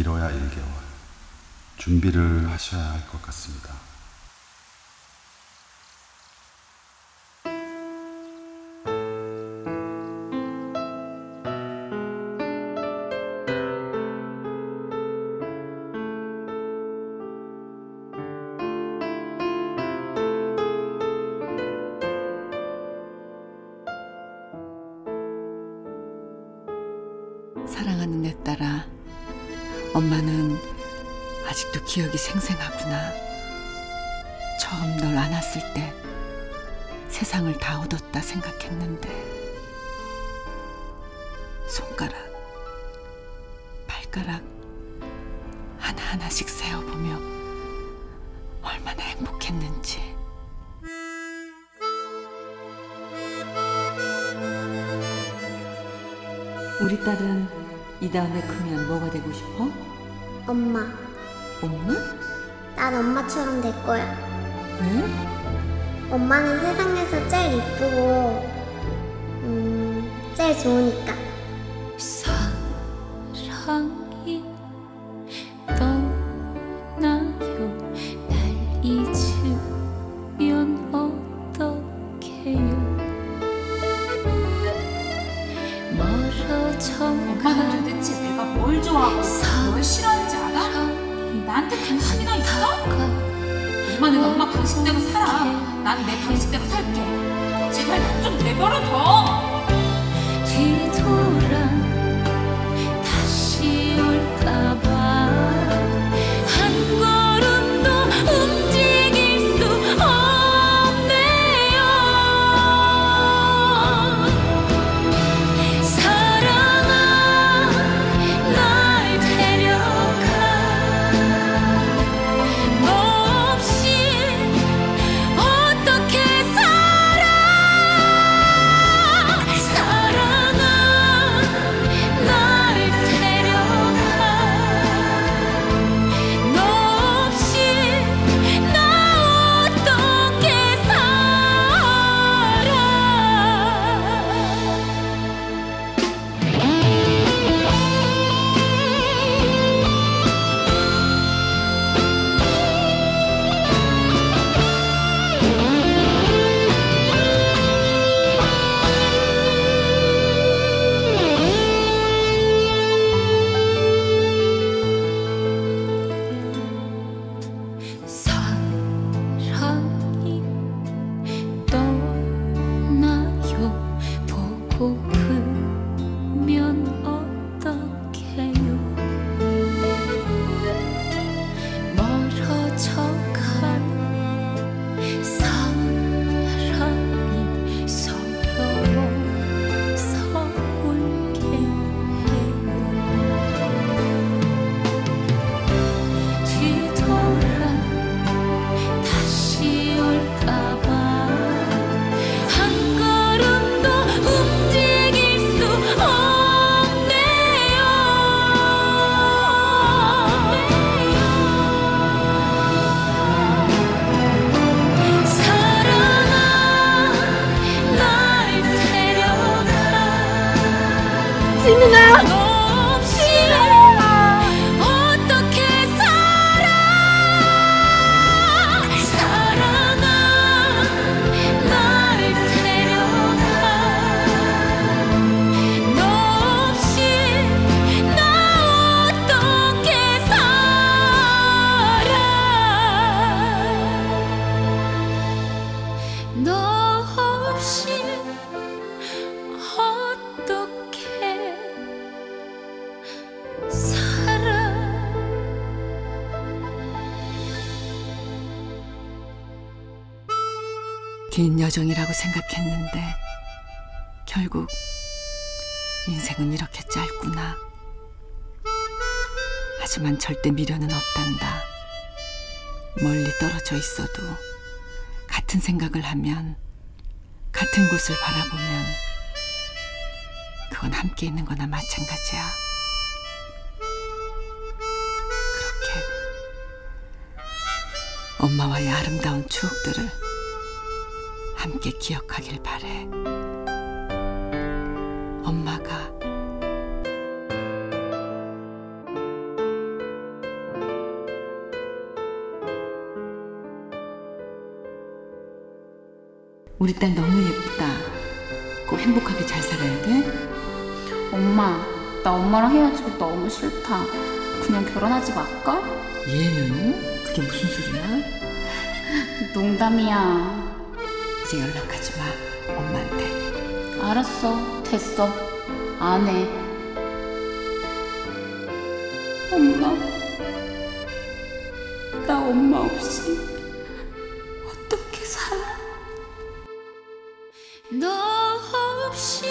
길어야 1개월. 준비를 하셔야 할 것 같습니다. 사랑하는 내 딸아, 엄마는 아직도 기억이 생생하구나. 처음 널 안았을 때 세상을 다 얻었다 생각했는데 손가락, 발가락 하나하나씩 세어보며 얼마나 행복했는지. 우리 딸은 이 다음에 크면 뭐가 되고 싶어? 엄마, 엄마? 난 엄마처럼 될 거야. 왜? 엄마는 세상에서 제일 이쁘고, 음, 제일 좋으니까. 사랑이 떠나요 날 잊으면 어떡해요 멀어져 내가 뭘 좋아하고 뭘 싫어하는지 알아? 나한테 관심이나 있어? 엄마는 엄마 방식대로 살아. 난 내 방식대로 살게. 제발 나 좀 내버려둬. 뒤돌아 지민아 긴 여정이라고 생각했는데 결국 인생은 이렇게 짧구나. 하지만 절대 미련은 없단다. 멀리 떨어져 있어도 같은 생각을 하면 같은 곳을 바라보면 그건 함께 있는 거나 마찬가지야. 그렇게 엄마와의 아름다운 추억들을 함께 기억하길 바래. 엄마가 우리 딸 너무 예쁘다. 꼭 행복하게 잘 살아야 돼. 엄마, 나 엄마랑 헤어지기 너무 싫다. 그냥 결혼하지 말까? 얘는? 그게 무슨 소리야? 농담이야. 이제 연락하지 마. 엄마한테. 알았어, 됐어. 안 해. 엄마, 나 엄마 없이 어떻게 살아? 너 없이